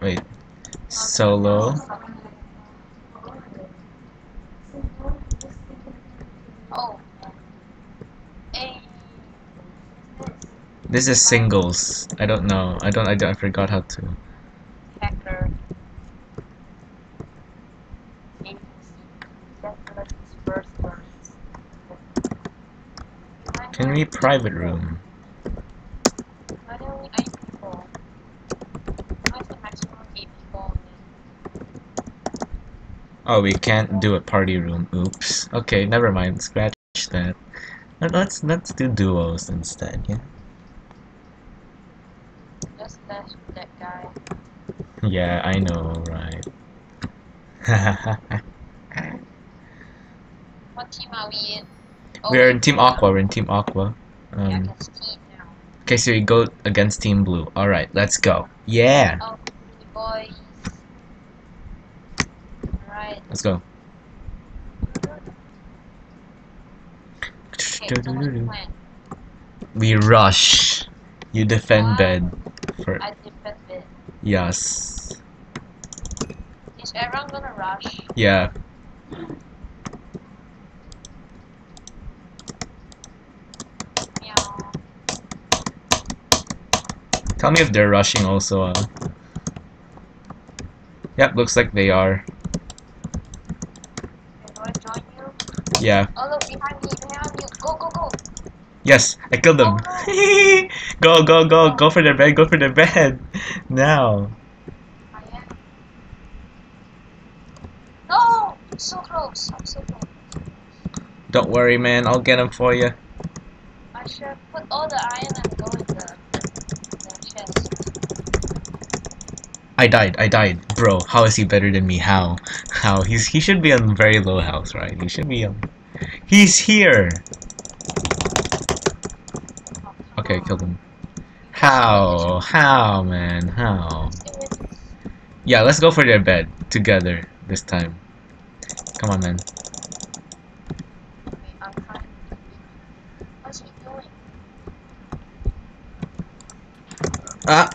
Wait. Solo. Oh. This is singles. I don't know. I don't. I, don't, I forgot how to. Hacker. Can we private room? Why don't we eight people? What's the maximum eight people? Oh, we can't do a party room. Oops. Okay, never mind. Scratch that. Let- Let's let's do duos instead. Yeah. Just dash that guy. Yeah, I know, right? What team are we in? Oh, We're in Team Aqua. We're in Team Aqua. Um, now. okay, so we go against Team Blue. All right, let's go. Yeah, Oh. Alright. Let's go. Okay, so what's the plan? We rush. You defend bed. For I defend it. yes. Is everyone gonna rush? Yeah. Tell me if they're rushing also. Uh. Yep, looks like they are. Okay, do I join you? Yeah. Oh look, behind me, behind you. Go, go, go. Yes, I killed them. Oh. go, go, go, go for their bed. Go for their bed. Now. No! So close. I'm so close. Don't worry, man. I'll get them for you. I should put all the iron and go in the, the chest. I died. I died, bro. How is he better than me? How? How? He's he should be on very low health, right? He should be on. He's here. Okay, on. killed him. How? How, man? How? Yeah, let's go for their bed together this time. Come on, man. Wait, I'm trying to What's he doing? Ah!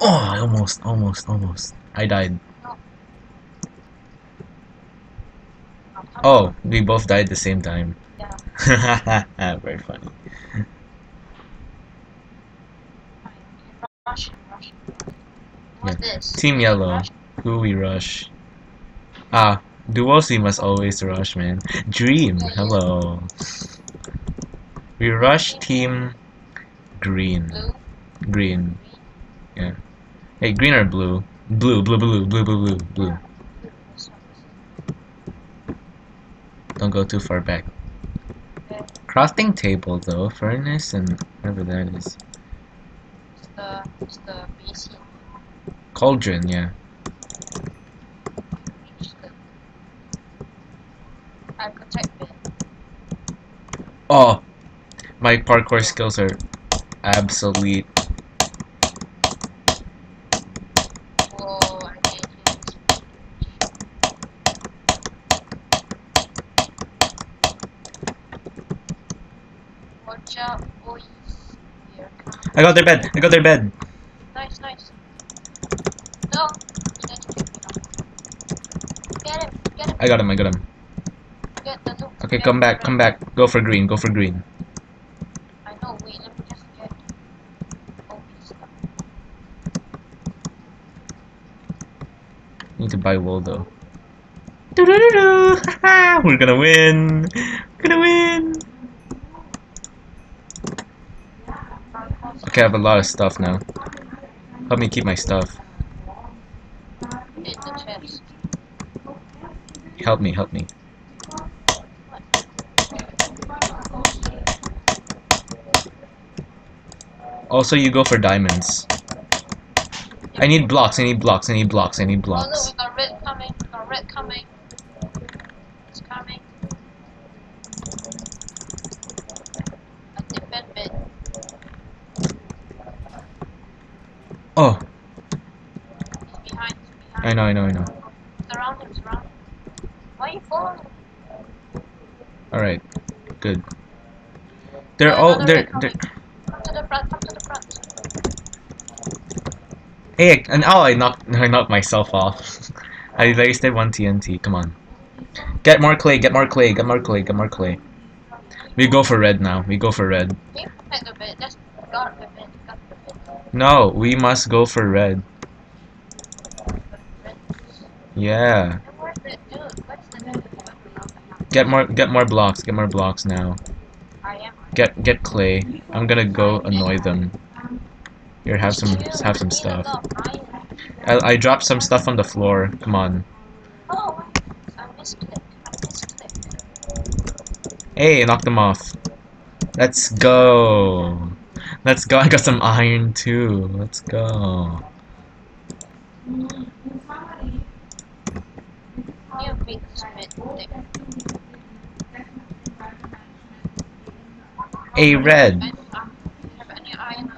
Oh, almost, almost, almost. I died. Oh, we both died at the same time. Yeah. Very funny. Fine. Rush, rush. What's? Team yellow. Who we rush? Ah, duos we must always rush, man. Dream, hello. We rush team green. Green. green. Hey, green or blue? Blue, blue, blue, blue, blue, blue, blue. Don't go too far back. Crafting table though, furnace and whatever that is. It's the, it's the basic. Cauldron, yeah. Oh, my parkour skills are obsolete. Whoa, I made it. Watch out, boys. Here. I got their bed. I got their bed. Nice, nice. No! You need to pick me up. Get him! Get him! I got him. I got him. Get the! Okay, get come back. Come back. Go for green. Go for green. I know, wait, let me just get stuff. Need to buy wool though. Doo-doo-doo-doo. We're gonna win. We're gonna win. Okay, I have a lot of stuff now. Help me keep my stuff. In the chest. Help me. Help me. Also, you go for diamonds. I need blocks. I need blocks. I need blocks. I need blocks. we got red coming. We got red coming. It's coming. I defend it. Oh, He's behind. He's behind. I know. I know. I know. Surround him. Surround him. Why are you following? me? All right. Good. They're all. They're. they're. Come to the front. Come to the front. Hey, and oh, I knocked, I knocked myself off. I wasted one TNT. Come on. Get more clay. Get more clay. Get more clay. Get more clay. We go for red now. We go for red. Can you come back a bit? Just got a bit. Got a bit. No, we must go for. Red. Yeah. Get more. Get more blocks. Get more blocks now. Get get clay. I'm gonna go annoy them. Here, have some have some stuff. I I dropped some stuff on the floor. Come on. Hey, knock them off. Let's go. Let's go. I got some iron too. Let's go. You big smith thing. Hey, red. I don't have any iron.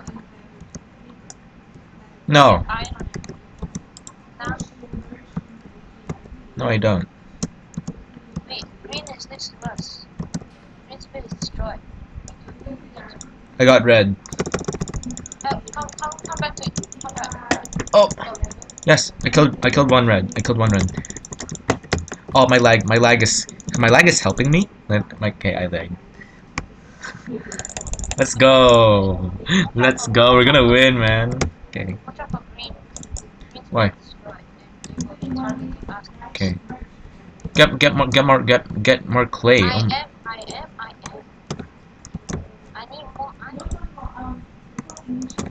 No, no, I don't. wait. Green is next to us. Green space is destroyed. I got red. Oh, come, come, come back to it. Come back. Oh, Oh, yes. I killed. I killed one red. I killed one red. Oh, my lag. My lag is. My lag is helping me. Okay, I lag. Let's go. Let's go. We're gonna win, man. Okay. watch out for green. Green space Why? is destroyed. They will be targeting us. Okay. Get get more get more get get more clay. I am, I am, I am. Um, I need more iron.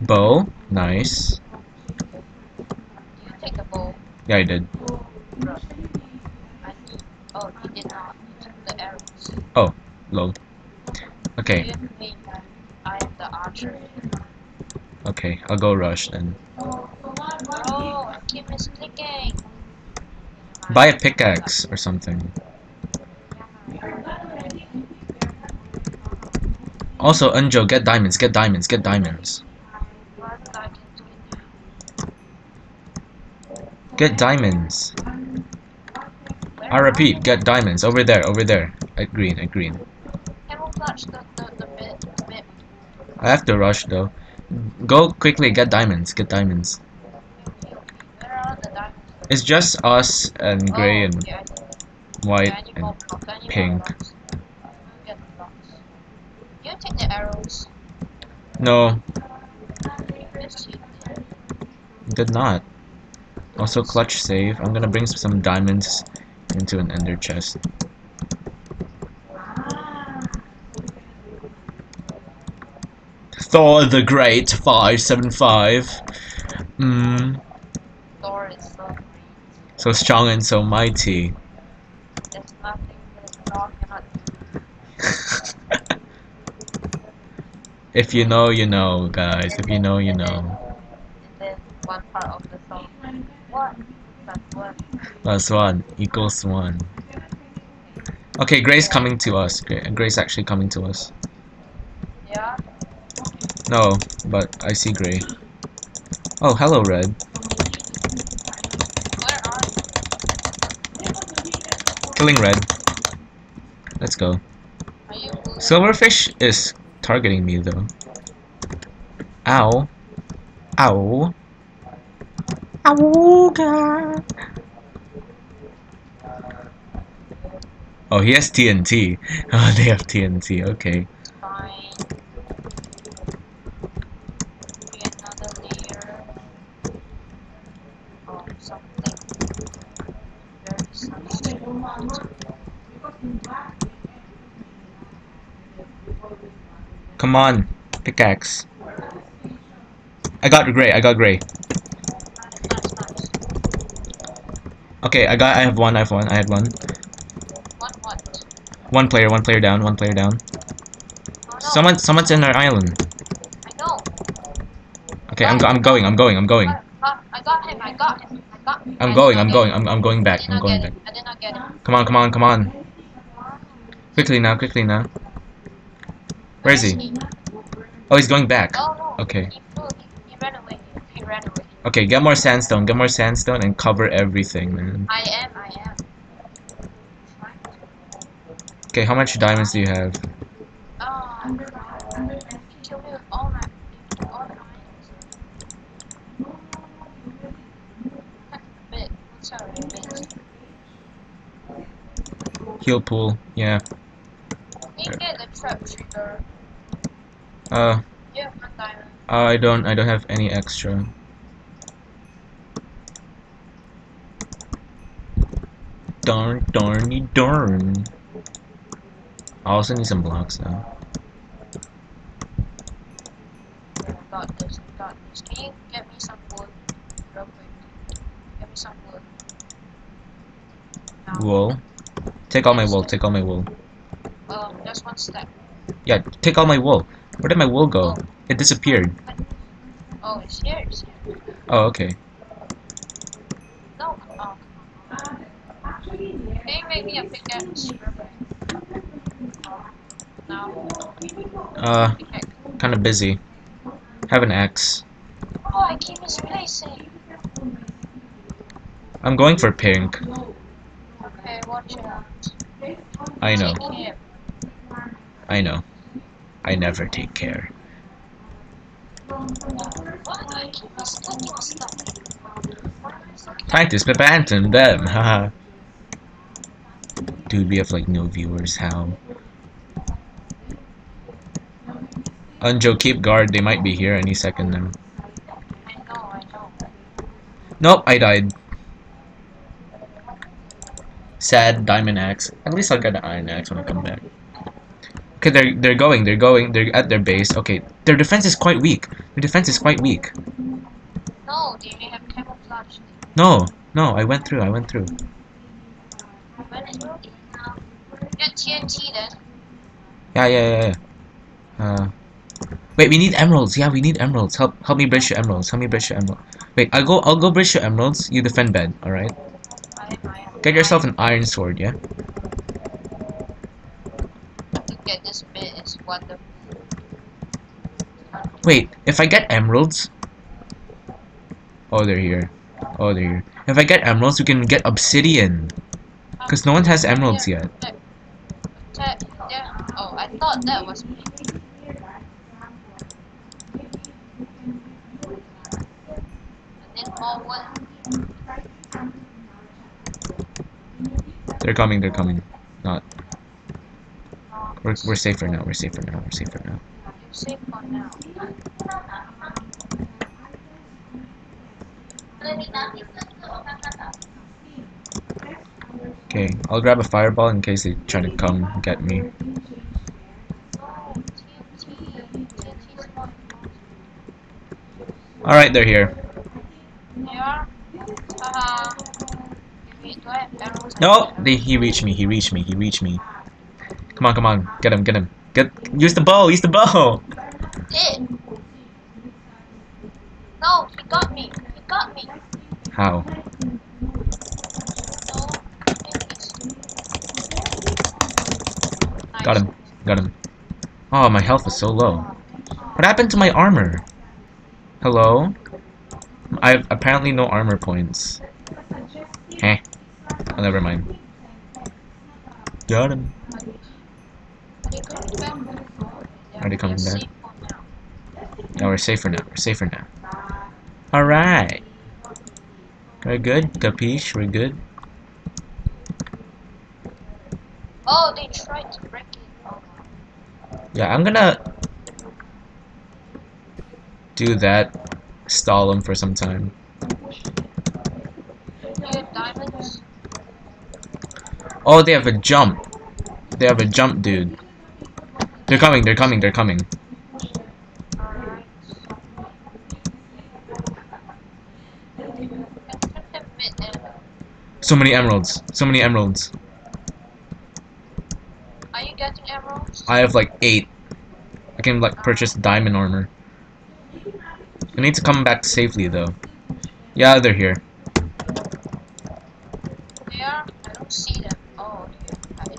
bow. Nice. You take the bow. Yeah, I did. Oh. Lol. Okay. Okay. I'll go rush then. Misclicking. Buy a pickaxe or something. Also, Unjo, get diamonds. Get diamonds. Get diamonds. Get diamonds. I repeat, get diamonds. Over there. Over there. At green. At green. The, the, the bit, bit. I have to rush though. Go quickly. Get diamonds. Get diamonds. Okay, okay. Where are the diamonds? It's just us and oh, gray oh, and okay, white and more blocks, I need more pink. blocks. Get the blocks. You take the arrows. no, Yes, you did. did not. Also, clutch save. I'm gonna bring some diamonds into an ender chest. Thor the Great 575. Mmm, Thor is so great. so strong and so mighty. There's nothing that Thor cannot do. if you know, you know, guys. If you know, you know. And then one part of the song. What? That's what. Plus one equals one. Okay, Grace coming to us. Grace actually coming to us. Yeah? No, but I see Gray. Oh, hello, Red. Where are you? Killing Red. Let's go. Are you blue? Silverfish is targeting me though. Ow. Ow. Ow, Oh, he has TNT. Oh, they have TNT. Okay. Come on. Pickaxe. I got gray. I got gray. Okay, I got. I have one. I have one. I had one. One player. One player down. One player down. Oh, no. Someone. Someone's in our island. I know. Okay, I'm. Go I'm going. I'm going. I'm going. I got him, I got him. I got him. I'm going. I'm going. I'm. I'm going back. I'm going back. I did not get him. Come on. Come on. Come on. Quickly now. Quickly now. Where is he? Oh, he's going back. Oh, okay. He flew. He, he ran away. He ran away. Okay, get more sandstone. Get more sandstone and cover everything, man. I am. I am. Okay, how much diamonds do you have? Heal pool. Yeah. Uh. I don't. I don't have any extra. Darn, darny, darn. I also need some blocks though. Wool. Take all my wool. Take all my wool. Um, just one stack. Yeah, take all my wool. Where did my wool go? It disappeared. Oh, it's here, it's here. Oh, okay. No, oh. Can you make me a pickaxe? Real quick? No, Uh, kind of busy. Have an axe. Oh, I keep misplacing. I'm going for pink. Okay, watch out. I know. I know. I never take care. What? I keep misclicking stuff. Why am I so Practice the bantam them, haha. Dude, we have like no viewers, how? Unjo, keep guard, they might be here any second now. I know, I know. Nope, I died. Sad diamond axe. At least I'll get an iron axe when I come back. Okay, they're they're going, they're going, they're at their base. Okay, their defense is quite weak. Their defense is quite weak. No, they may have camouflage. No, no, I went through, I went through. When it will Get TNT then. Yeah, yeah, yeah, yeah. Uh, wait, we need emeralds. Yeah, we need emeralds. Help, help me bridge your emeralds. Help me bridge your emerald. Wait, I'll go. I'll go bridge your emeralds. You defend bed. All right. I am, I am. Get yourself an iron sword. Yeah. Look this bit, it's wonderful. Wait, if I get emeralds. Oh, they're here. Oh, they're here. If I get emeralds, we can get obsidian. Cause no one has emeralds yet. Oh, I thought that was me. And then more wood. They're coming. They're coming. Not. We're we're safer now. We're safer now. We're safe now. Okay, I'll grab a fireball in case they try to come get me. No, TNT. TNT's not. All right, they're here. They are? Haha. Give me- do I have arrows? No, they, he reached me. He reached me. He reached me. Come on, come on, get him, get him. Get, use the bow. Use the bow. Did. No, he got me. He got me. How? Nice. Got him. Got him. Oh, my health is so low. What happened to my armor? Hello? I have apparently no armor points. Heh. Never mind. Got him. Are they coming back? Yeah, Are they coming they're back? safe for now. We're safer now. We're safer now. Alright. We're good. Capiche? We're good. Oh, they tried to break it. Yeah, I'm gonna do that. Stall them for some time. you have diamonds? Oh, they have a jump. They have a jump, dude. They're coming. They're coming. They're coming. Alright. Put them mid there. So many emeralds. So many emeralds. Are you getting emeralds? I have like eight. I can like purchase diamond armor. I need to come back safely though. Yeah, they're here. They are? I don't see them. Oh, okay. Uh, is that?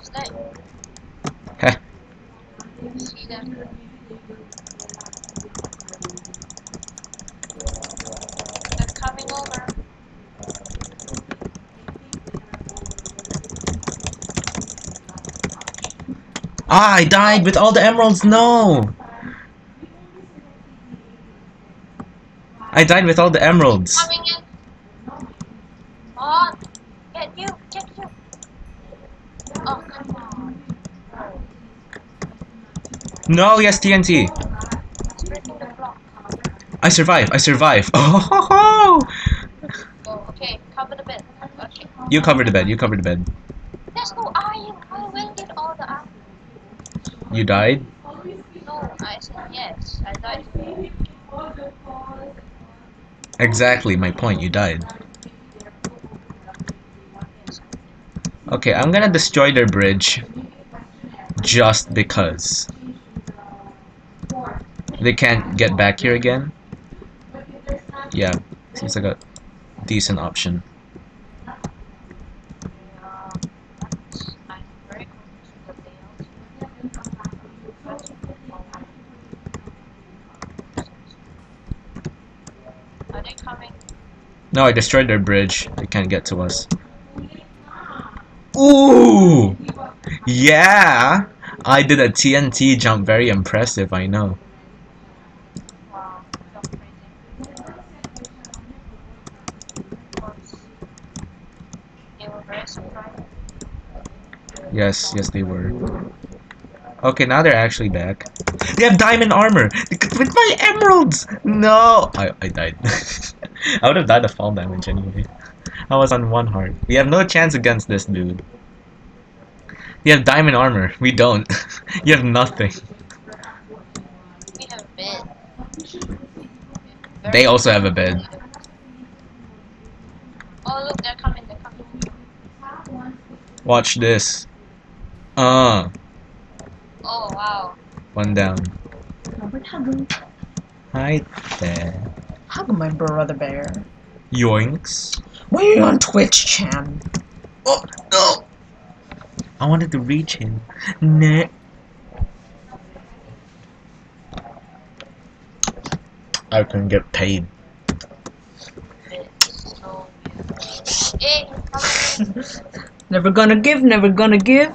Ah, I died with all the emeralds. No. I died with all the emeralds. Coming in. on! Get you! Get you! Oh, come on. No, yes, TNT. It's breaking the block. I survive. I survive. Oh, ho, ho. Oh, okay, cover the bed. Okay. You cover the bed. You cover the bed. There's no iron. I will get all the iron. You died. No, I said yes. I died. Exactly my point. You died. Okay, I'm gonna destroy their bridge. Just because. They can't get back here again. Yeah, seems like a decent option. No, I destroyed their bridge. They can't get to us. Ooh! Yeah! I did a TNT jump. Very impressive, I know. Wow, so crazy. Of course. They were very surprised. Yes, yes they were. Okay, now they're actually back. They have diamond armor! With my emeralds! No! I, I died. I would have died of fall damage anyway. I was on one heart. We have no chance against this dude. You have diamond armor. We don't. you have nothing. We have a bed. They also have a bed. Oh look, they're coming, they're coming. Watch this. Uh, Oh wow. one down. Robert Huggle. Hi there. Hug my brother bear. Yoinks. We on Twitch, Chan. Oh, no! I wanted to reach him. Nah. I can get paid. Bed. So Hey, he's coming. Never gonna give, never gonna give.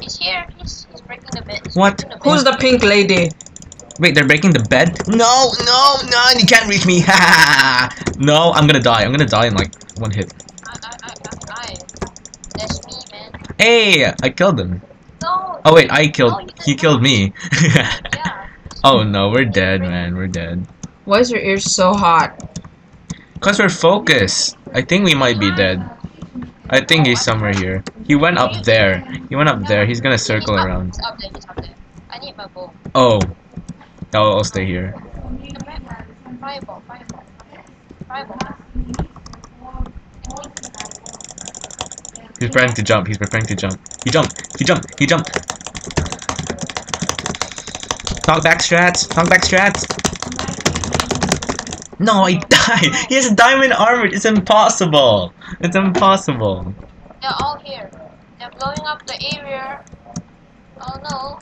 He's here. He's he's breaking the bed. He's What? breaking the bed. Who's the pink lady? Wait, they're breaking the bed? No, no, no, you can't reach me. no, I'm gonna die. I'm gonna die in like one hit. I I I I. I. That's me, man. Hey, I killed him. No. Oh wait, I killed. You did He killed me. Yeah. oh no, we're dead, man. We're dead. Why is your ears so hot? Cause we're focused. I think we might be dead. I think he's somewhere here. He went up there. He went up there. He's gonna circle around. Oh. I'll, I'll stay here. He's preparing to jump. He's preparing to jump. He jumped. He jumped. He jumped. Talk back strats. Talk back strats. No, I died. He has diamond armor. It's impossible. It's impossible. They're all here. They're blowing up the area. Oh no.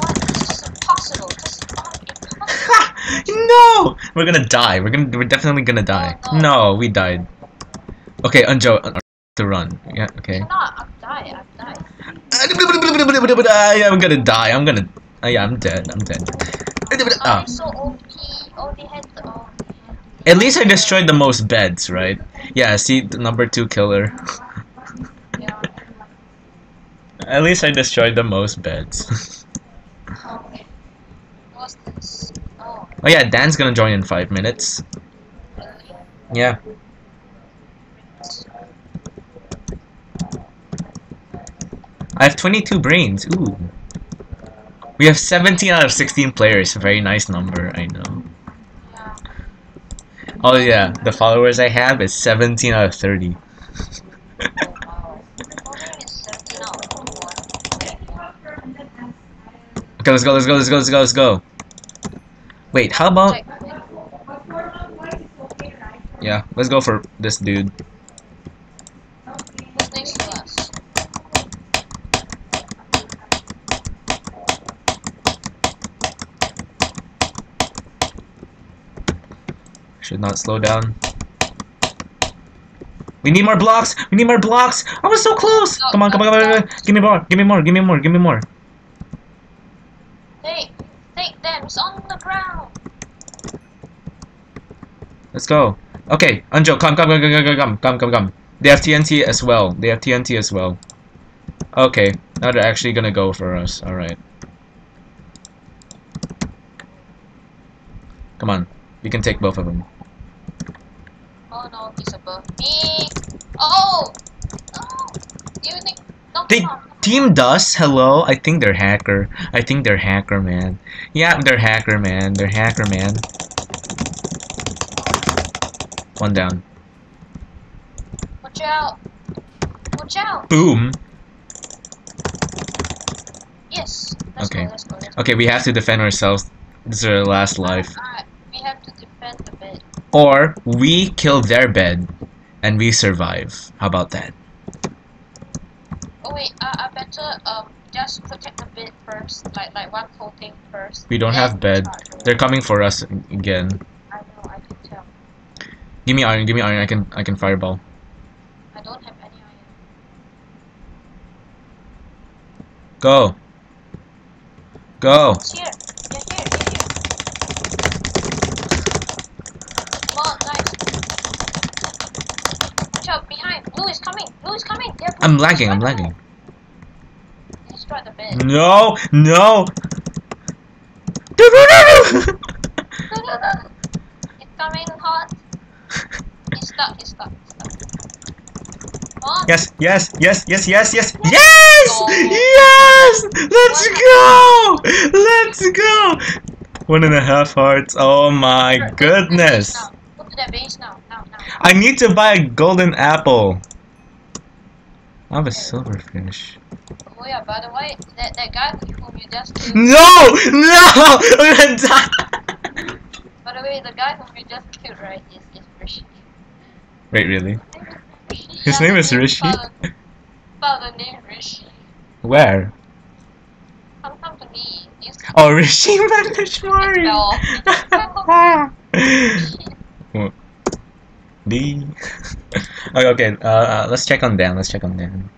What? This is impossible. This is not impossible. no! We're gonna die. We're gonna. We're definitely gonna die. Oh, no. No, we died. Okay, Unjo, un- to run. Yeah. Okay. Cannot. I'm dying. I'm dying. I'm gonna die. I'm gonna. Oh, yeah, I'm dead. I'm dead. Oh, they're so. At least I destroyed the most beds, right? Yeah. See, number two killer. At least I destroyed the most beds. Oh, oh yeah, Dan's gonna join in five minutes. Yeah. I have 22 brains. Ooh. We have 17 out of 16 players. Very nice number, I know. Oh yeah, the followers I have is 17 out of 30. Oh, wow. Voting is 17 out of 21. Okay, let's go, let's go, let's go, let's go, let's go. Wait, how about... Yeah, let's go for this dude. Who's next to us? Should not slow down. We need more blocks! We need more blocks! I was so close! Come on, come on, come on, come on. Give me more, give me more, give me more, give me more. Take, take them. It's on the ground. Let's go. Okay, Anjo, come, come, come, come, come, come, come, come, come. They have TNT as well. They have TNT as well. Okay, now they're actually gonna go for us. Alright. Come on. We can take both of them. Oh no, he's above me. Oh! No! You think. No, They. Team Dust, hello. I think they're hacker. I think they're hacker, man. Yeah, they're hacker, man. They're hacker, man. One down. Watch out! Watch out! Boom. Yes! Let's Okay. go, let's go, let's go. Okay, we have to defend ourselves. This is our last life. Alright, we have to defend the bed. Or we kill their bed and we survive. How about that? Oh wait, uh, I better um just protect the bed first, like like one whole thing first. We don't have bed. They're coming for us again. I know, I can tell. Give me iron, give me iron. I can I can fireball. I don't have any iron. Go. Go. It's here, here, here. Come on, guys. Watch out, behind. Blue is coming. Blue is coming. They're I'm lagging, I'm Destroy the lagging. bed. Destroy the bed. No, no. it's coming hot. He's stuck, he's stuck, he's stuck. Come on. Yes, yes, yes, yes, yes, yes, yes, yes! Let's go! Let's go! One and a half hearts. Oh my Go to the base goodness! I need to buy a golden apple. I have a silverfish. Oh yeah, by the way, that, that guy whom you just killed, No! No! I'm gonna die! by the way, the guy whom you just killed, right, is, is Rishi. Wait, really? His Yeah, name is Rishi? The, spell the name Rishi. Where? Come, come to me. You Oh, Rishi Manashwari! B. okay, okay. Uh, uh, let's check on them. Let's check on them.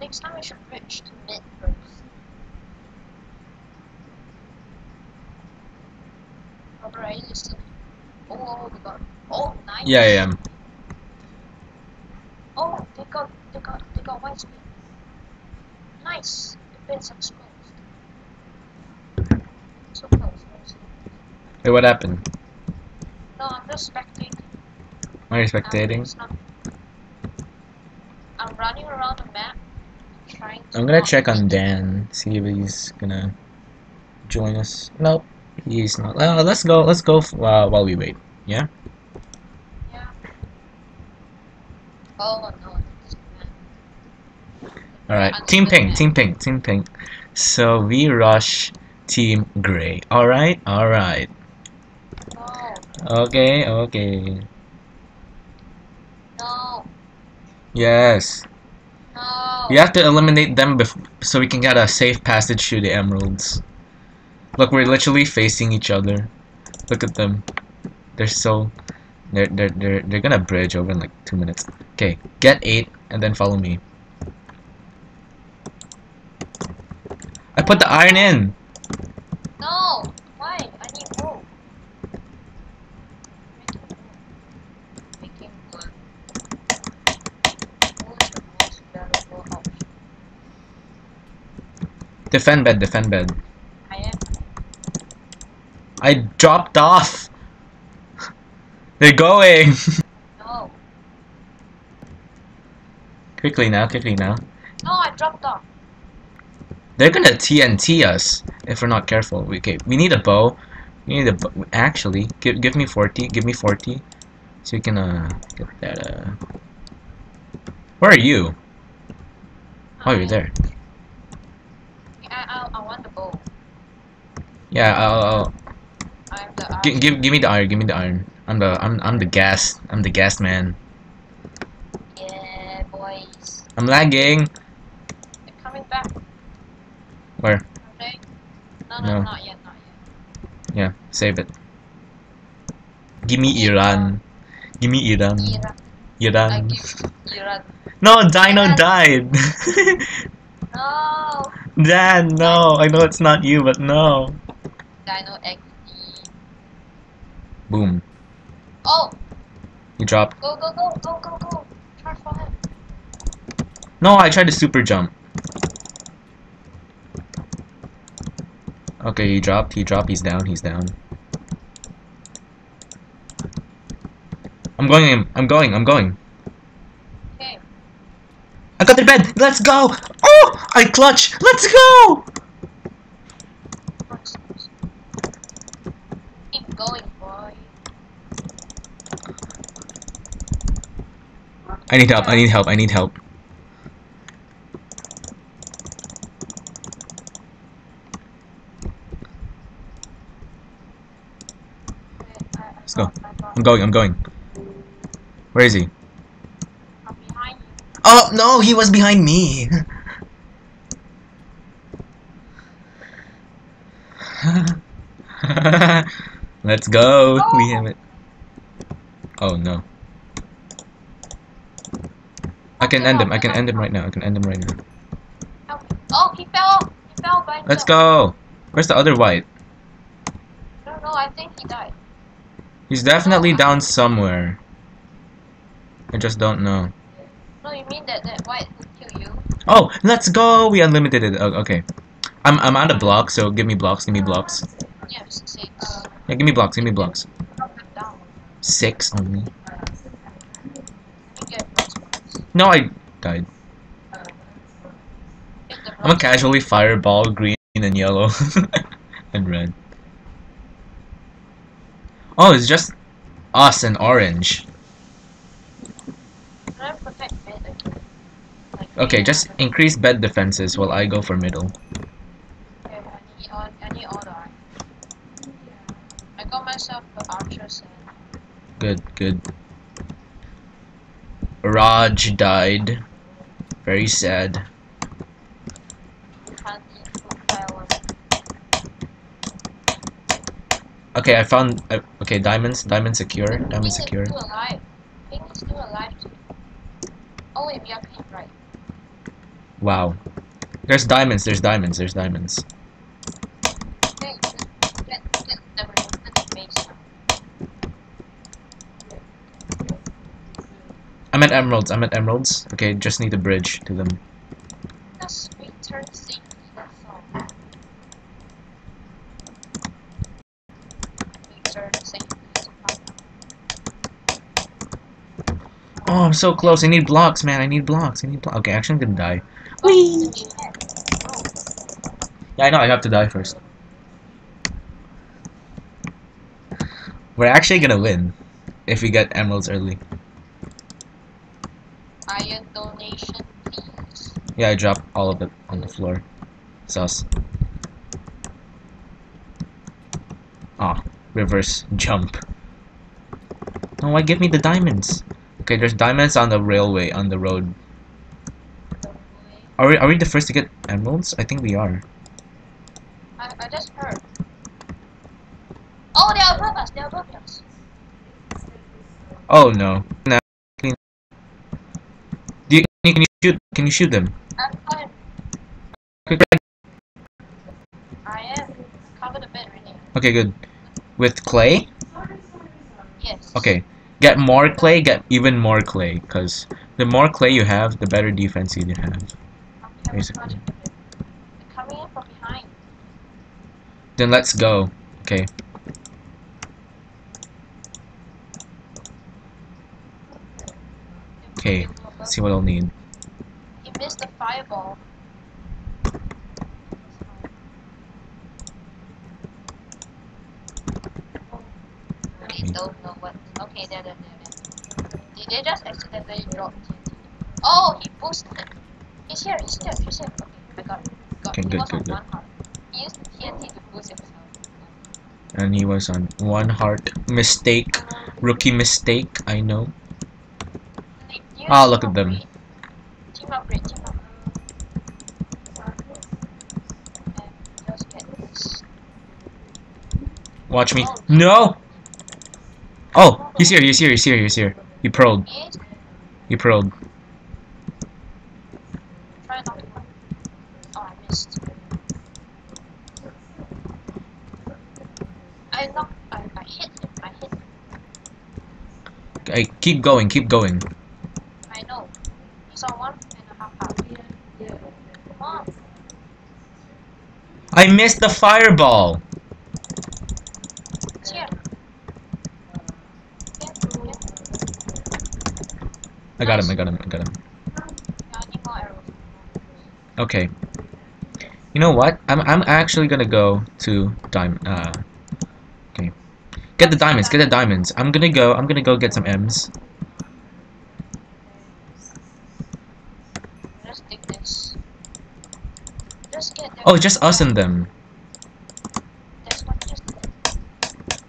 Next time I should to mid. First. Alright, listen. Oh, we got. Oh, nice. Yeah, I am. Oh, they got, they got, they got white screen. Nice. The bed's exposed. So close. so close. Wait, what happened? No, I'm just spectating. Are you spectating? not- I'm running around the map, trying to. I'm gonna check on Dan. See if he's gonna join us. Nope, he's not. Uh, let's go. Let's go f- while we wait. Yeah. Oh no. All right. Team Pink. Team Pink. Team Pink. So we rush Team Gray. All right. All right. No, Okay. Okay. no, Yes. no. We have to eliminate them so we can get a safe passage to the emeralds. Look, we're literally facing each other. Look at them. They're so they're they're they're, they're gonna bridge over in like two minutes. Okay, get eight and then follow me. I put the iron in. No! Why? I need wool. Making wool. Making wool. Wool is the most valuable option. Defend bed, defend bed. I dropped off. They're going. No. quickly now, quickly now. No, I dropped off. They're gonna TNT us if we're not careful. We, okay, we need a bow. We need a bow. Actually, give give me 40. Give me 40. So we can uh get that uh. Where are you? Oh, you're there. I, I, I want the bow. Yeah. I'll, I'll I'm give, give give me the iron. Give me the iron. I'm the I'm I'm the gas. I'm the gas man. Yeah, boys. I'm lagging. They're coming back. Where? No, no, No. not yet, not yet. Yeah, save it. Gimme Iran. Gimme Iran. Iran. I Iran. give Iran. No, Dino Iran. died. No. Dan, no. I know it's not you, but no. Dino XD. Boom. Oh, You dropped. go go go go go go. Charge him. No, I tried to super jump. Okay, he dropped. He dropped. He's down. He's down. I'm going in. I'm going. I'm going. Okay. I got the bed. Let's go. Oh, I clutch. Let's go. Keep going, boy. I need help. I need help. I need help. Let's go. I'm going. I'm going. Where is he? Oh no, he was behind me. Let's go. We have it. Oh no. I can end him. I can end him right now. I can end him right now. Oh, he fell. He fell by himself. Let's go. Where's the other white? I don't know. I think he died. He's definitely down somewhere. I just don't know. No, you mean that that white who killed you? Oh, let's go. We unlimited it. Oh, okay. I'm I'm out of blocks, so give me blocks. Give me blocks. Yes, six. Yeah, give me blocks. Give me blocks. Drop it down. Six only. Let me get those ones. No, I died. I'm gonna casually fireball green and yellow and red. Oh, it's just us and orange. Okay, just increase bed defenses while I go for middle. Good, I need all. I need all the iron. I got myself the archer set. Good, good. Raj died. Very sad. Can't eat food fire Okay, I found. Uh, okay, diamonds. Diamond secure. Diamond secure. still alive. Ping is still alive. Oh wait, we are pink, right? Wow. There's diamonds. There's diamonds. There's diamonds. Okay, get get get the the base now. I'm at emeralds. I'm at emeralds. Okay, just need a bridge to them. Oh, I'm so close. I need blocks, man. I need blocks. I need blocks. Okay, actually, I'm gonna die. Whee! Yeah, I know. I have to die first. We're actually gonna win if we get emeralds early. Iron donation, please. Yeah, I dropped all of it on the floor. Sus. Ah, reverse jump. No, why give me the diamonds? Okay, there's diamonds on the railway, on the road. Are we, are we the first to get emeralds? I think we are. I, I just heard. Oh, they are above us. They are above us. Oh no. No. Can you, can you shoot? Can you shoot them? I'm fine. I am. Cover the bed right now. Okay, good. With clay? Yes. Okay. Get more clay, get even more clay, because the more clay you have, the better defense you have. Basically. camouflaging the bed. They're coming in from behind. Then let's go. Okay. Okay, see what I'll need. He missed the fireball. We don't know what. Okay, there, there, there, there. Did they just accidentally drop TNT? Oh, he boosted. He's here, he's here, he's here. Okay, I got it. Got Okay, good, good, good. He used the TNT to boost himself. And he was on one heart. Mistake. Rookie mistake, I know. Like, you Ah, team look at them. upgrade. Team upgrade, team upgrade. And look at them. Watch me. No! Oh, he's here, he's here, he's here, he's here. He prolled. He. Oh, I keep going, keep going. I missed the fireball! I got him, I got him, I got him. Okay. You know what? I'm I'm actually gonna go to diamond. Uh, okay. Get the diamonds. Get the diamonds. I'm gonna go. I'm gonna go get some M's. Just dig this. Just get there. Oh, just us and them. Just. Just us and them.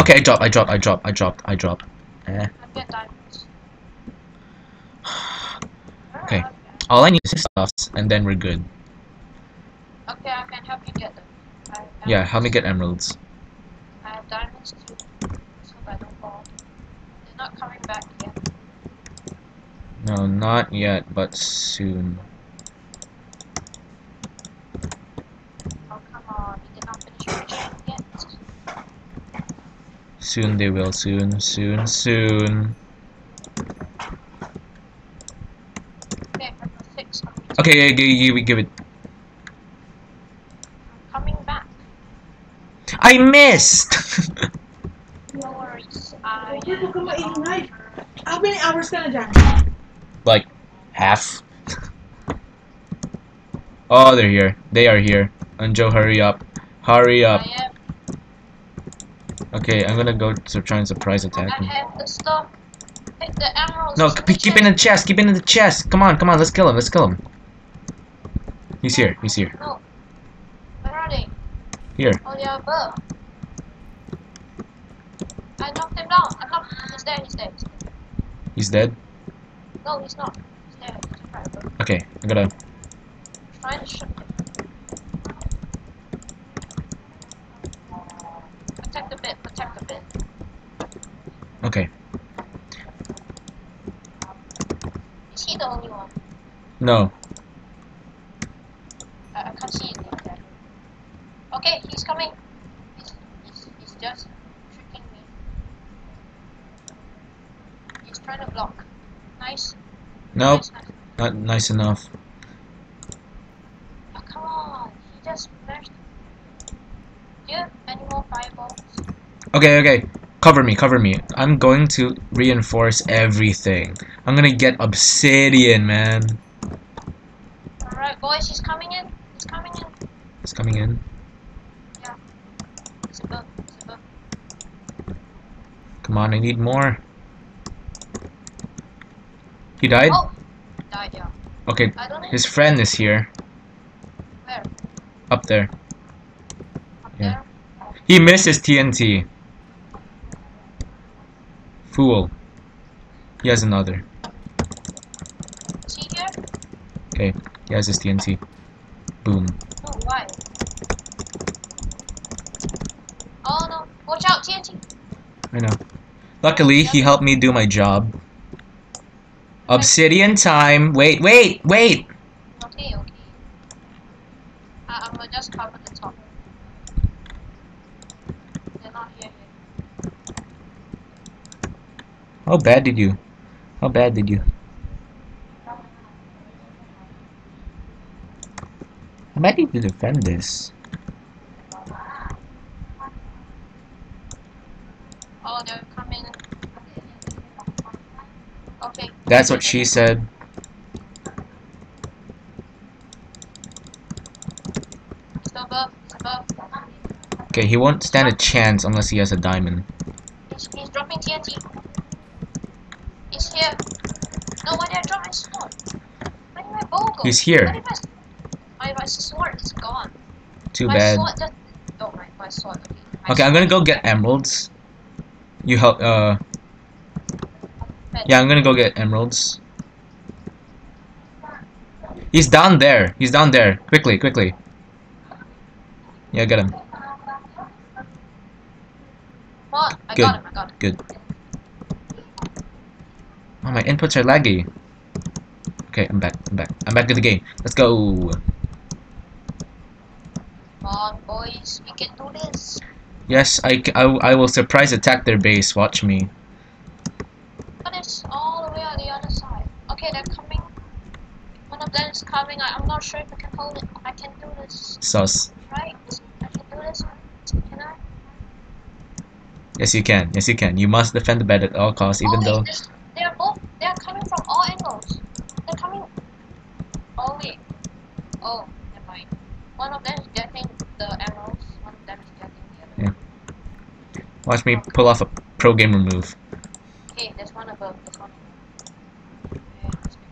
Okay, I dropped. I dropped. I dropped. I dropped. I dropped. Eh. I get diamonds. Okay. All I need is stuff, and then we're good. Okay, I can help you get them. Yeah, help me get emeralds. I have diamonds too. So I don't fall. They're not coming back yet. No, not yet, but soon. Oh come on, you did not finish your chain yet. Soon they will. Soon. Soon. Soon. Okay, number six. Okay, yeah, give, give, give it. Coming back. I missed. No worries. I Okay, am look at my the ignite. armor. How many hours ka na dyan? like half. oh, they're here. They are here. Anjo, hurry up. Hurry up. Okay, I'm gonna go to try and surprise attack I him. have the stuff. The emeralds. No, keep, keep it in the chest. Keep it in the chest. Come on, come on. Let's kill him. Let's kill him. He's here. He's here. No. Where are they? Here. Oh, they are above. I knocked him down. I knocked. He's there. He's there. He's there. He's dead. No, he's not. He's there. He's. Okay, I gotta. Trying to shoot him. Protect the bit. Protect the bit. Okay. Is he the only one? No. I, I can't see anything there. Okay, he's coming. He's, he's, he's just tricking me. He's trying to block. Nice. Nope. Nice, nice. Not nice enough. Oh, come on. He just smashed. Do you have any more fireballs? Okay, okay. Cover me, cover me. I'm going to reinforce everything. I'm gonna get obsidian, man. Alright, boys, he's coming in. He's coming in. He's coming in. He's above. He's above. Come on, I need more. He died? Oh! Died, yeah. Okay, I don't know. his friend is here. Where? Up there. Yeah. He misses TNT. Fool. He has another. Is he here? Okay, he has his TNT. Boom. Oh, why? Oh no. Watch out, TNT. I know. Luckily, he helped me do my job. Obsidian time. Wait, wait, wait. Okay, okay. I, I'm gonna just cover the top. They're not here yet. How bad did you? How bad did you? Bad did you defend this? Oh, they're coming. Okay. That's what she said. Still above. He's above. Okay, he won't stand a chance unless he has a diamond. He's, he's dropping TNT. He's here. No, why did I drop my sword? Where did my bow go? He's here. My, my, my sword is gone. Too my bad. Sword just, oh, my, my sword. Okay. My Okay, I'm gonna go get emeralds. You help. Uh, yeah, I'm gonna go get emeralds. He's down there. He's down there. Quickly, quickly. Yeah, get him. Come on, I Good. got him, I got him. Good. Oh, my inputs are laggy. Okay, I'm back. I'm back. I'm back to the game. Let's go. Come on, boys, we can do this. Yes, I, I, I will surprise attack their base. Watch me. But it's all the way on the other side. Okay, they're coming. One of them is coming. I, I'm not sure if I can hold it. I can do this, Sus. right? I can do this, right? Can I? Yes, you can. Yes, you can. You must defend the bed at all costs, even oh, though. they are both. They are coming from all angles. They're coming. Oh wait. Oh, never mind. One of them is getting the arrows. One of them is getting the other. Watch me pull off a pro gamer move. Okay, there's one above. There's one above. Okay, let's go.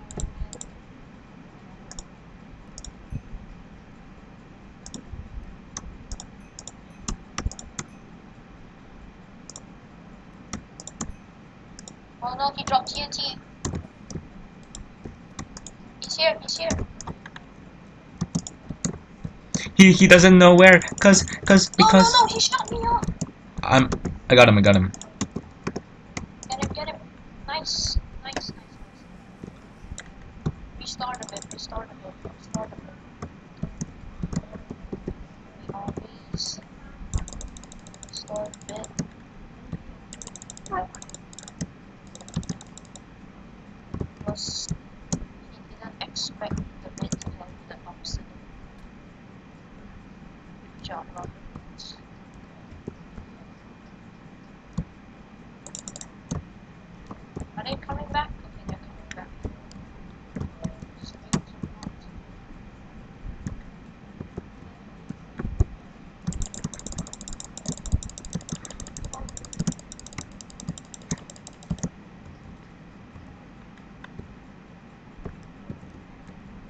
Oh no, he dropped TNT. He's here, he's here. He he doesn't know where, cause cause No, because no, no, he shot me up. I'm. I got him. I got him. Get him, get him. Nice, nice, nice, nice. Restart a bit, restart a bit, restart a bit. We always restart a bit. Because he didn't expect the bit to have the opposite. Good job, Robert. Are they coming back? Okay, they're coming back. Straight to front.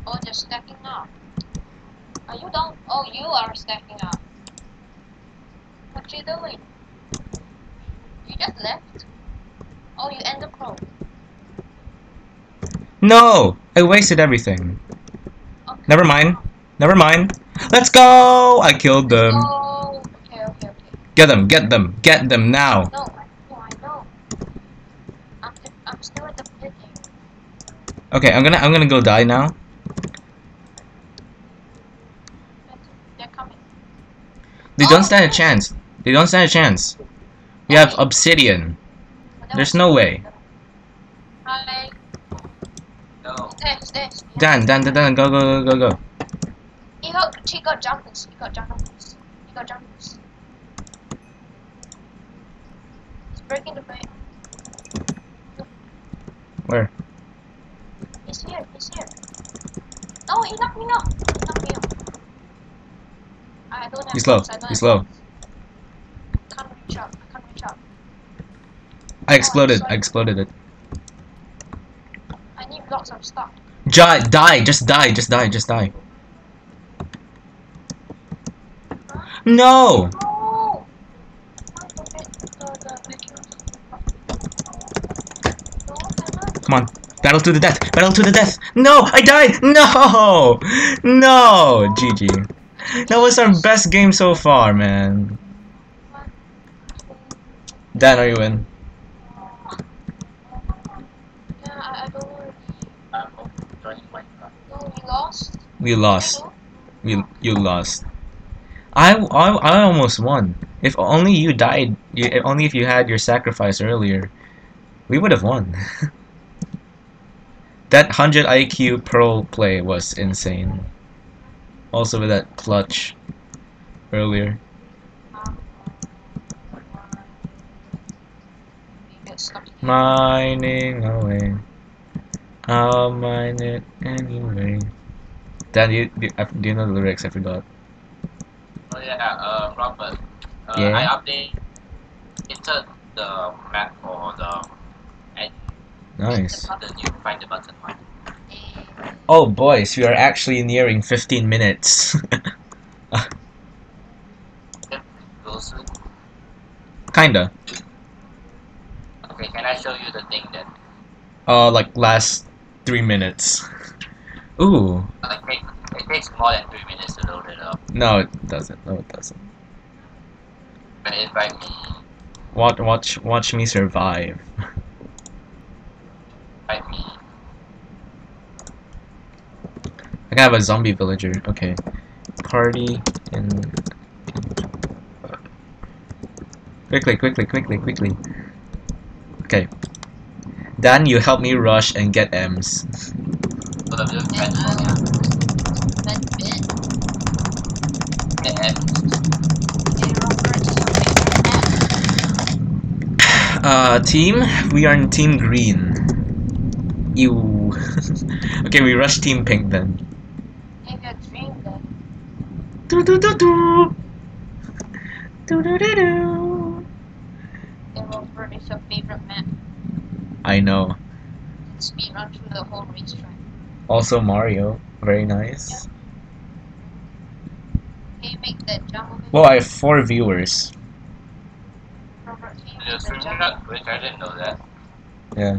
Oh, they're stacking up. Are you down? Oh, you are stacking up. What you doing? You just left? Oh, you end the crow. No, I wasted everything. Okay. Never mind. Never mind. Let's go! I killed them. Oh, okay, okay, okay. Get them. Get them. Get them now. No, I know, I know. I'm, I'm still at the beginning. Okay, I'm gonna I'm gonna go die now. They're coming. They don't oh. stand a chance. They don't stand a chance. We have obsidian. There's no way. Hi. Dan, Dan, Dan, Dan, go, go, go, go, go. He got, he got jumpers. He got jumpers. He got jumpers. He's breaking the bank. Where? He's here. He's here. No, he knocked me off. He knocked me off. I don't have He's low. blocks, I don't He's low. I can't reach up. I can't reach up. I exploded. I exploded it. Blocks of stuff. Die, die, just die, just die, just die. No! No! No. Come on. Battle to the death. Battle to the death. No, I died. No! No! GG. That was our best game so far, man. Dan, are you in? Yeah, I, I don't know. I'm joining Minecraft. We lost. We You, lost. I, I, I almost won. If only you died, you, if only if you had your sacrifice earlier, we would have won. that 100 IQ Pearl play was insane. Also with that clutch earlier. Mining away. I'll mine it anyway. Dan, do you, do, you- know the lyrics? I forgot. Oh yeah, uh, Robert. Uh, Yeah? I updated the map for the Nice. the new find the button one. Oh boys, we are actually nearing 15 minutes. Kinda. Okay, can I show you the thing that Uh, like last three minutes. Ooh, like take, it takes more than three minutes to load it up? no, it doesn't. No, it doesn't. But invite me. Watch, watch, watch me survive. Fight me. I can have a zombie villager. Okay. Party in. Quickly, quickly, quickly, quickly. Okay. Dan, you help me rush and get M's. So the blue And friend I yeah. will spend bit. The M. Hey, Robert, something Uh, team, we are in Team Green. Ew. okay, we rush Team Pink then. Maybe a dream then. Do do do do. Do do do do. Hey, Robert, is your favorite map. I know. Speed run through the whole racetrack. Also Mario, very nice. Can you make that jump Well, I have four viewers. Robert, can you The make stream that jump? not quick, I didn't know that. Yeah.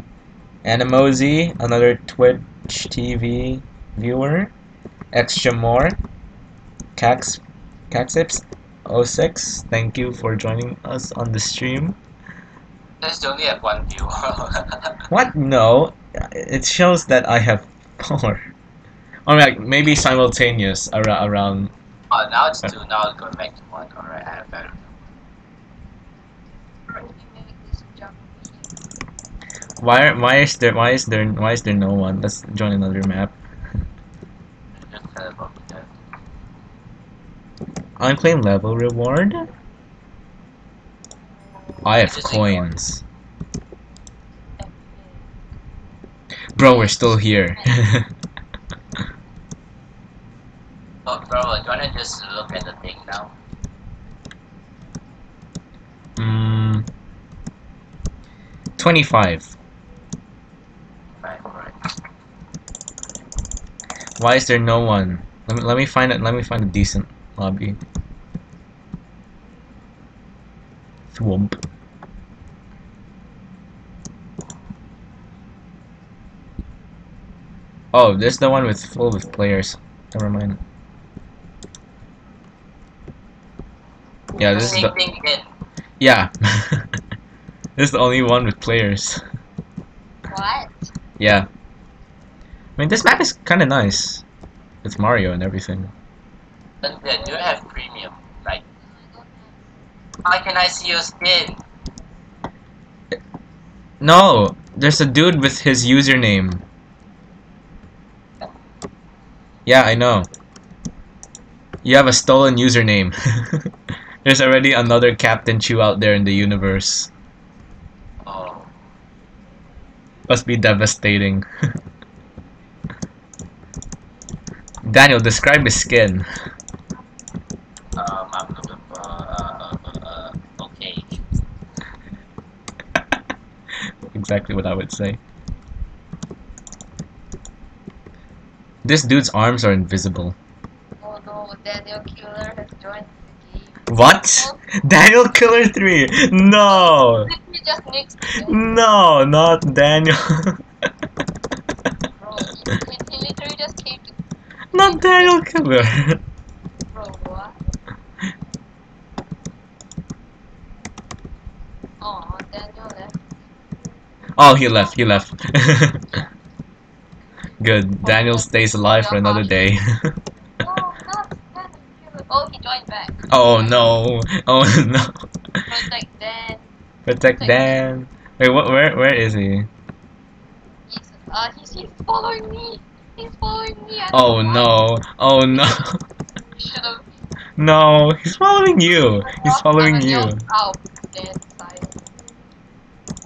Animozy, another Twitch TV viewer. Extra more. Cax Caxips 06, thank you for joining us on the stream. There's only have one viewer. What? No. It shows that I have four. Or like maybe simultaneous around around oh, now it's two. Now it's going back to one. Alright, I have better. Can you make this jump over here? why why is there why is there why is there no one? Let's join another map. Just tell about that. Unclaimed level reward? I have coins. Bro, we're still here. Oh, bro, do you wanna just look at the thing now? mm, 25. Right, alright. Why is there no one? Let me let me find it. Let me find a decent lobby. Thwomp. Oh, this is the one with full with players. Never mind. Yeah, this is the yeah. this is the only one with players. What? Yeah. I mean, this map is kind of nice. With Mario and everything. But then you have premium, right? I don't have. How can I see your skin? No, there's a dude with his username. Yeah, I know. You have a stolen username. there's already another Captain Choo out there in the universe. Oh, Must be devastating. Daniel, describe his skin. um, I'm uh, uh, uh, okay. exactly what I would say. This dude's arms are invisible. Oh no, Daniel Killer has joined the game. What? Daniel Killer 3! No! No, not Daniel. bro. He, he, he literally just came to not Daniel Killer. bro. What? Oh, Daniel left. Oh, he left, he left. Good. Daniel stays alive for another day. No, not Daniel Killer. Oh, he joined back. oh no. Oh no. Protect Dan. Protect Dan. Wait, what, where, where is he? He's, uh, he's, he's following me. He's following me. I Oh no. Oh no. No, he's following you. He's following you. Ow, dead side.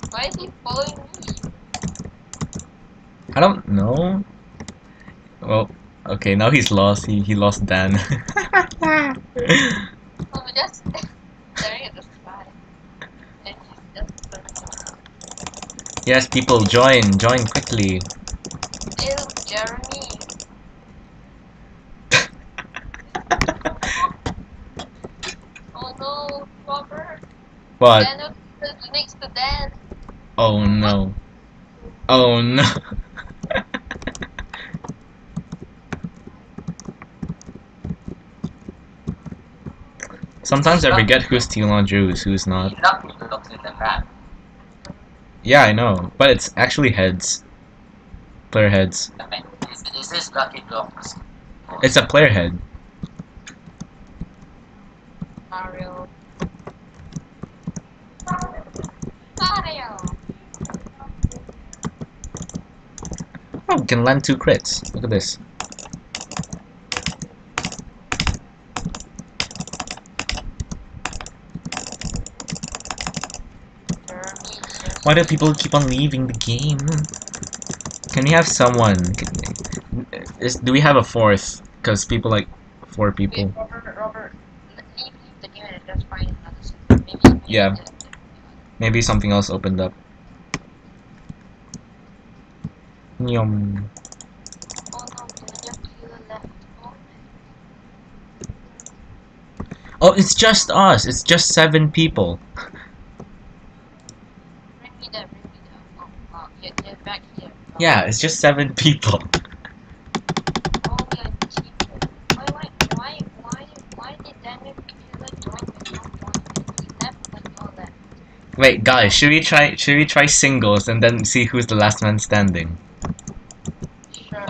Why is he following me? I don't know. Well, okay, now he's lost. He he lost Dan. Oh, we're just staring at the sky. And just yes, people, join, join quickly. Ew, Jeremy. Oh no, Robert. What? Is next to Dan. Oh no. Oh no. Sometimes I forget who's Teal Andrews, who's not. Not blocks in the map. Yeah, I know, but it's actually heads. Player heads. Is, is this lucky blocks? It's a player head. Mario. Mario. Oh, we can land two crits. Look at this. Why do people keep on leaving the game? Can we have someone? Can, is, do we have a fourth? Because people like four people. Wait, Robert, Robert, leave, leave the game and just find another system. Maybe, maybe Yeah. Maybe something else opened up. Yum. No, the killer left. Oh, it's just us. It's just seven people. bring me that, bring me that. Oh, uh, yeah, yeah, back here. Uh, Yeah, it's just seven people. Oh, yeah, teacher. Why, why, why, why, why did Daniel Killer join but not join me? He it's just seven people. Wait, guys, should we try? Should we try singles and then see who's the last man standing? Sure.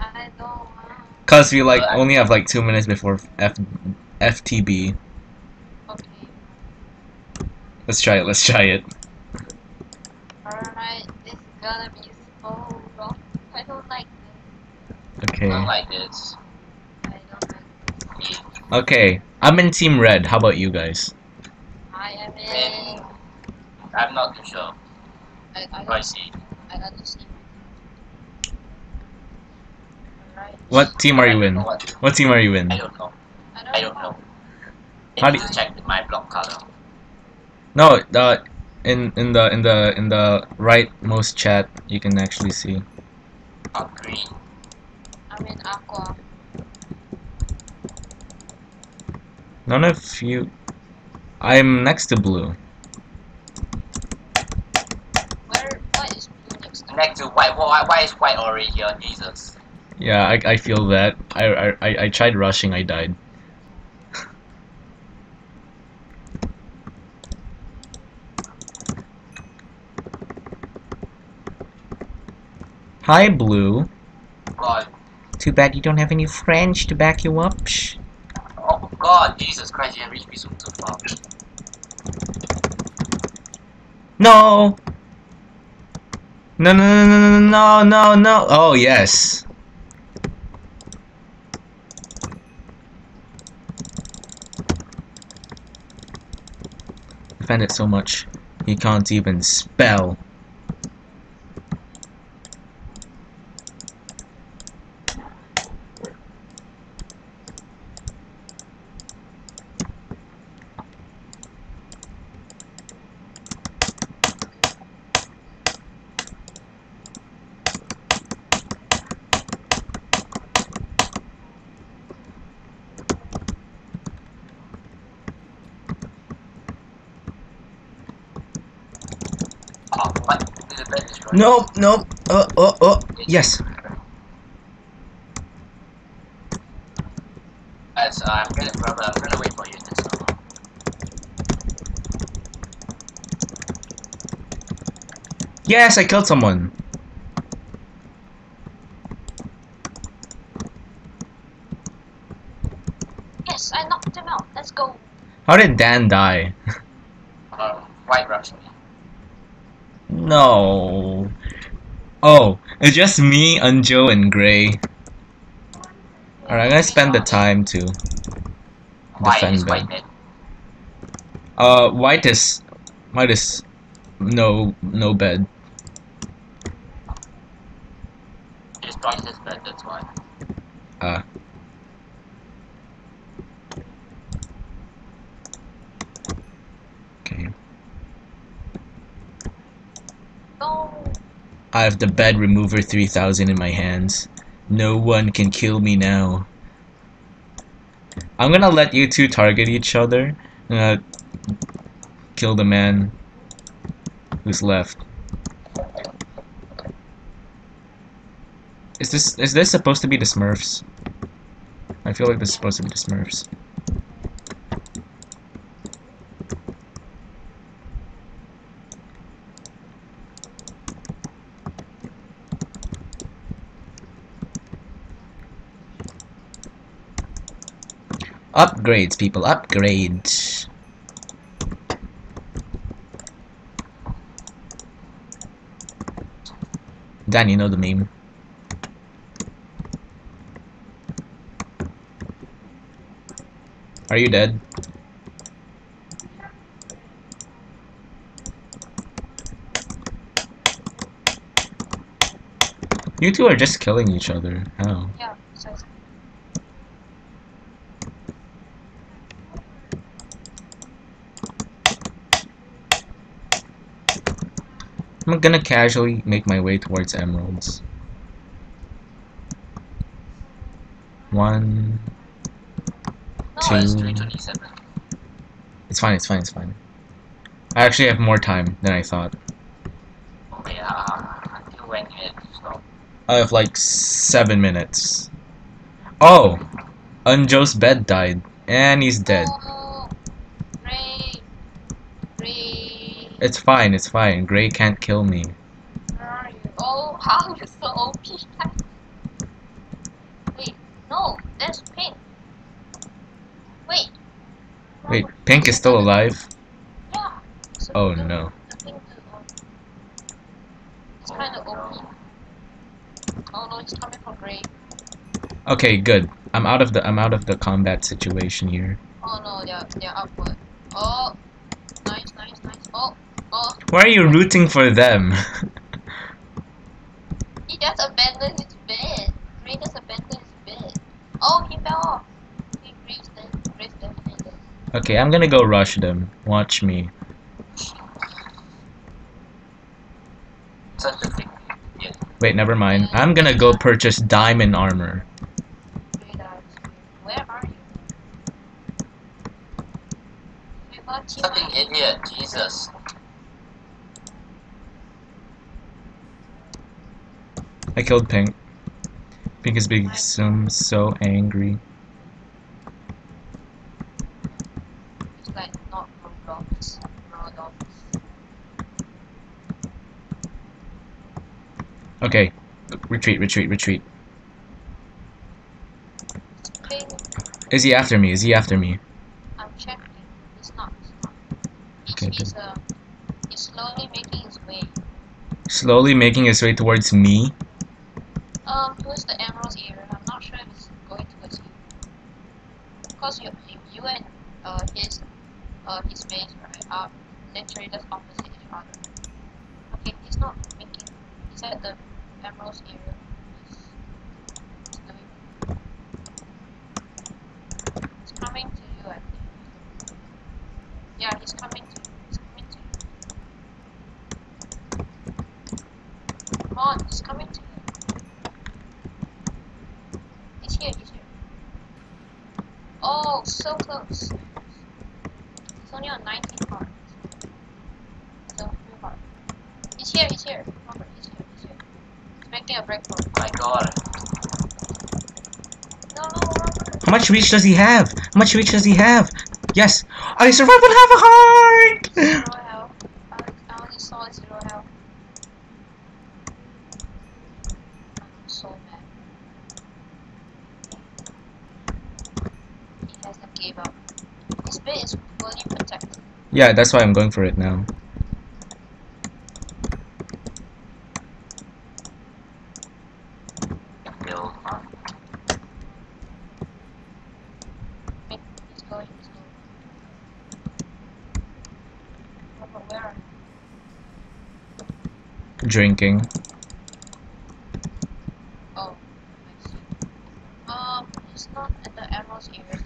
I don't. Cause we like only have like two minutes before F FTB. Okay. Let's try it. Let's try it. Alright, this is gonna be so rough. I don't like this. Okay. Not like this. I don't like this. Okay, I'm in Team Red. How about you guys? I am in. I'm not too sure. I, I, I see. I understand. Alright. What team are you in? What? What team are you in? I don't know. I don't, I don't know. How I do need to check my block color. No, the in in the in the in the rightmost chat you can actually see. Not green. I'm in Aqua. None of you. I'm next to blue. Where? What is blue next to? Next to white. Why, why is white already here? Jesus. Yeah, I, I feel that. I I I tried rushing. I died. Hi, blue. God. Too bad you don't have any French to back you up. Psh. Oh God, Jesus Christ! You have reached me so too far. No. No, no, no, no, no, no, no, no. Oh, yes. Defend it so much. He can't even spell. Oh, what? Did the bed destroy? Nope, nope. Oh, oh, oh. Yes. As uh, I'm gonna, Robert, I'm gonna wait for you this summer. Yes, I killed someone. Yes, I knocked him out. Let's go. How did Dan die? Um, white rush. No. Oh, it's just me, Anjo, and Gray. Alright, I'm gonna spend the time to defend them. Uh, white is, white is, no, no bed. Destroyed his bed, that's why. Uh. Okay. No. I have the bed remover 3000 in my hands. No one can kill me now. I'm gonna let you two target each other. Uh, kill the man who's left. Is this is this supposed to be the Smurfs? I feel like this is supposed to be the Smurfs. Upgrades, people, upgrade. Dan, you know the meme. Are you dead? You two are just killing each other. How? Yeah, so I'm gonna casually make my way towards emeralds. One. Oh, it's Two. It's fine, it's fine, it's fine. I actually have more time than I thought. Okay, uh, until when it stop. I have like seven minutes. Oh! Anjo's bed died. And he's dead. Oh, Ray, Ray, It's fine, it's fine. Gray can't kill me. where are you? Oh, how you so OP? Wait, no, that's pink. Wait. Wait, Pink is still alive? Yeah. So Oh no. The pink is It's kind of OP. Oh no, it's coming from Gray. Okay, good. I'm out of the I'm out of the combat situation here. Oh no, they're they're upward. Oh, nice, nice, nice. Oh, oh, Why are you rooting for them? he just abandoned his bed. Gray just abandoned his bed. Oh, he fell off. He Gray's dead. Gray's definitely dead. okay, I'm gonna go rush them. Watch me. Such a big yeah. Wait, never mind. I'm gonna go purchase diamond armor. Gray dies. Where are you? We got team Such an idiot, Jesus. I killed Pink. Pink is being so, so angry. It's like not Roblox. Roblox. Okay. Retreat, retreat, retreat. Is he after me? Is he after me? I'm checking. Not. It's not. Okay, he's, uh, he's slowly making his way. Slowly making his way towards me. Um, towards the Emerald area. I'm not sure if it's going towards you. Because you, you, and uh his uh his base right are literally just opposite each other. Okay, he's not making. He's at the Emerald area. He's, he's doing. He's coming to you, I think. Yeah, he's coming to you. He's coming to you. Come on, he's coming to you. He's here, he's here. Oh, so close. He's only on 19 hearts. So, three hearts. He's here, he's here. Robert, he's here, he's here. He's making a break for it. My god. No, no, Robert. How much reach does he have? How much reach does he have? Yes! I survived with half a heart! Zero health. I, I only saw zero health. I'm so mad. He hasn't gave up. His bit is fully protected. Yeah, that's why I'm going for it now. Bill. Huh? He's going, he's going. Robert, where are you? Drinking. Oh, I see. Um, he's not at the Emerald's area yet.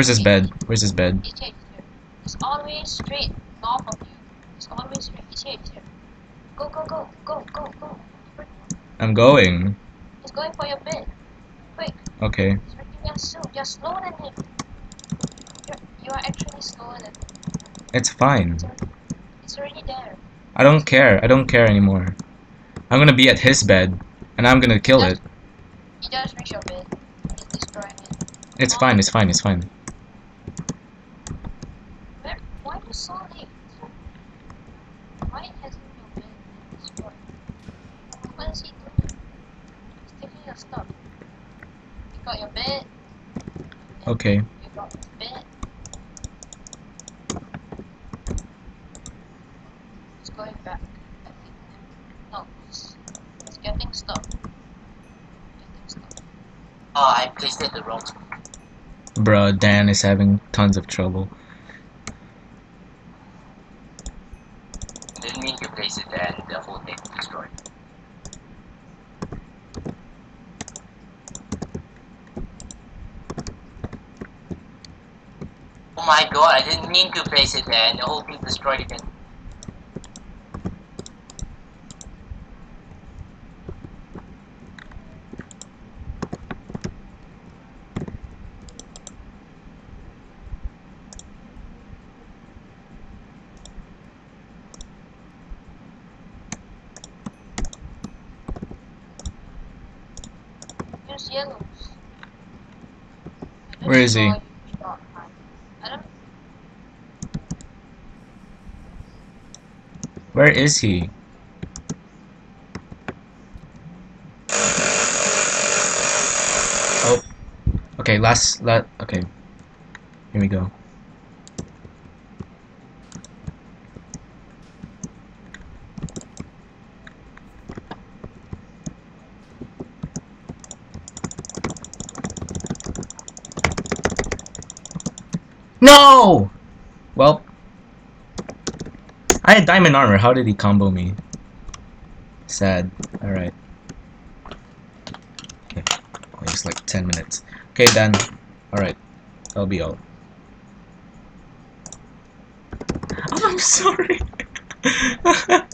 Where's his bed? Where's his bed? He's here, he's here. He's all the way straight north of you. The way straight. He's here, he's here. Go, go, go, go, go, go. I'm going. He's going for your bed. Quick. Okay. He's right. You're, slower than him. You're, you are actually slower than him. It's fine. It's already, it's already there. I don't care. I don't care anymore. I'm gonna be at his bed, and I'm gonna kill it. He just reached your bed. He's destroying it. It's fine, it's fine, it's fine. Where, why are you so late? Why hasn't your bed been destroyed? What is he doing? He's taking your stuff. You got your bed. Okay. You got his bed. He's going back. I think. No, he's, he's getting stuff. Oh, I placed it the wrong. Bruh, Dan is having tons of trouble. Didn't mean to place it there and the whole thing destroyed. Oh my god, I didn't mean to place it there and the whole thing destroyed again. Where is he? saw you got mine. I don't Where is he? Oh. Okay, last let okay. Here we go. No! Well, Diamond armor. How did he combo me? Sad. Alright. Okay. Oh, it's like 10 minutes. Okay, then. Alright. That'll be all. Oh, I'm sorry.